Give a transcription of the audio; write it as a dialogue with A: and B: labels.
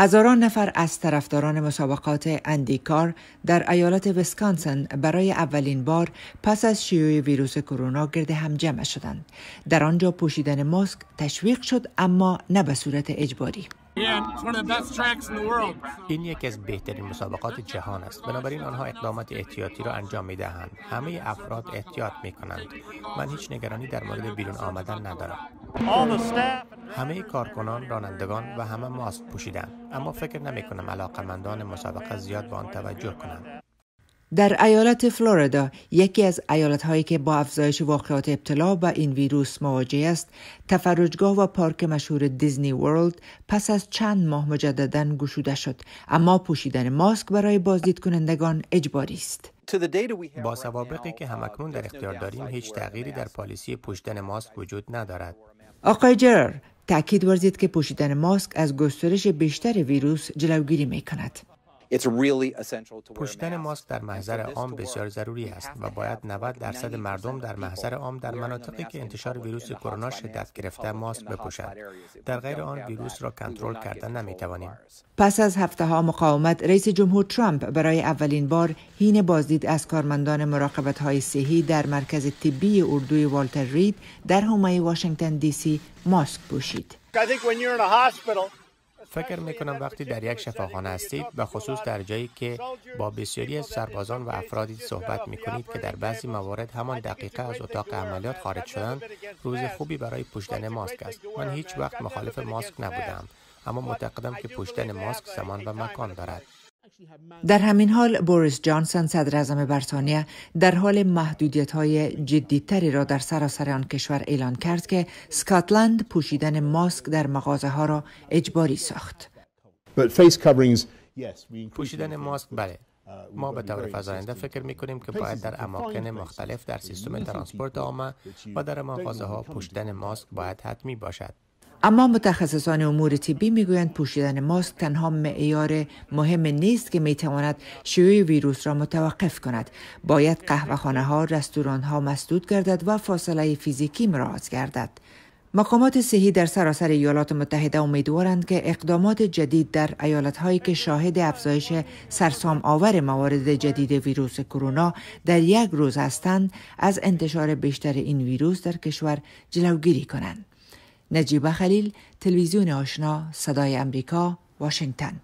A: هزاران نفر از طرفداران مسابقات اندیکار در ایالت ویسکانسن برای اولین بار پس از شیوع ویروس کرونا گرد هم جمع شدند. در آنجا پوشیدن ماسک تشویق شد اما نه به صورت اجباری.
B: این یکی از بهترین مسابقات جهان است. بنابراین آنها اقدامات احتیاطی را انجام می دهند همه افراد احتیاط می کنند من هیچ نگرانی در مورد بیرون آمدن ندارم. همه کارکنان رانندگان و همه ماسک پوشیدند اما فکر نمی کنم علاقمندان مسابقه زیاد به آن توجه کنند.
A: در ایالت فلوریدا یکی از ایالت هایی که با افزایش واقعات ابتلا به این ویروس مواجه است تفرجگاه و پارک مشهور دیزنی ورلد پس از چند ماه مجددا گشوده شد. اما پوشیدن ماسک برای بازدید کنندگان اجباری است.
B: با سوابقی که همکنون در اختیار داریم هیچ تغییری در پالیسی پوشیدن ماسک وجود ندارد.
A: آقای جرر تاکید ورزید که پوشیدن ماسک از گسترش بیشتر ویروس جلوگیری می کند.
B: پوشیدن ماسک در محضر عام بسیار ضروری است و باید 90 درصد مردم در محضر عام در مناطقی که انتشار ویروس کرونا شدت گرفته ماسک بپوشند. در غیر آن ویروس را کنترل کردن نمی‌توانیم.
A: پس از هفته ها مقاومت رئیس جمهور ترامپ برای اولین بار هین بازدید از کارمندان مراقبت های صحی در مرکز طبی اردوی والتر رید در حومه واشنگتن دی سی ماسک پوشید.
B: فکر می کنم وقتی در یک شفاخانه هستید و خصوص در جایی که با بسیاری از سربازان و افرادی صحبت می کنید که در بعضی موارد همان دقیقه از اتاق عملیات خارج شدند روز خوبی برای پوشیدن ماسک است. من هیچ وقت مخالف ماسک نبودم اما معتقدم که پوشیدن ماسک زمان و مکان دارد.
A: در همین حال بوریس جانسون صدر اعظم بریتانیا در حال محدودیت های جدیتری را در سراسر آن کشور اعلان کرد که سکاتلند پوشیدن ماسک در مغازه ها را اجباری ساخت.
B: پوشیدن ماسک بله ما به طور فزاینده فکر می کنیم که باید در اماکن مختلف در سیستم ترانسپورت عامه و در مغازه ها پوشیدن ماسک باید حتمی باشد.
A: اما متخصصان امور طبی می‌گویند پوشیدن ماسک تنها معیار مهم نیست که می‌تواند شیوع ویروس را متوقف کند باید قهوهخانه ها رستوران ها مسدود گردد و فاصله فیزیکی مراعات گردد مقامات صحی در سراسر ایالات متحده امیدوارند که اقدامات جدید در ایالت هایی که شاهد افزایش سرسام آور موارد جدید ویروس کرونا در یک روز هستند از انتشار بیشتر این ویروس در کشور جلوگیری کنند. نجیب خلیل تلویزیون آشنا صدای امریکا واشنگتن.